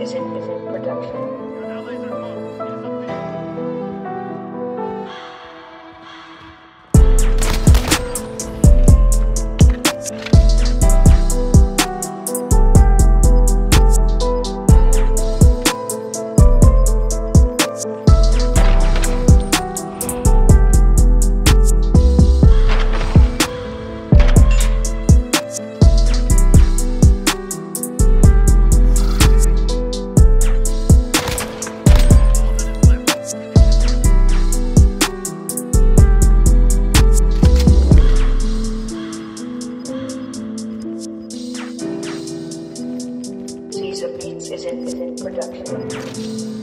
is in, is in production. In Production.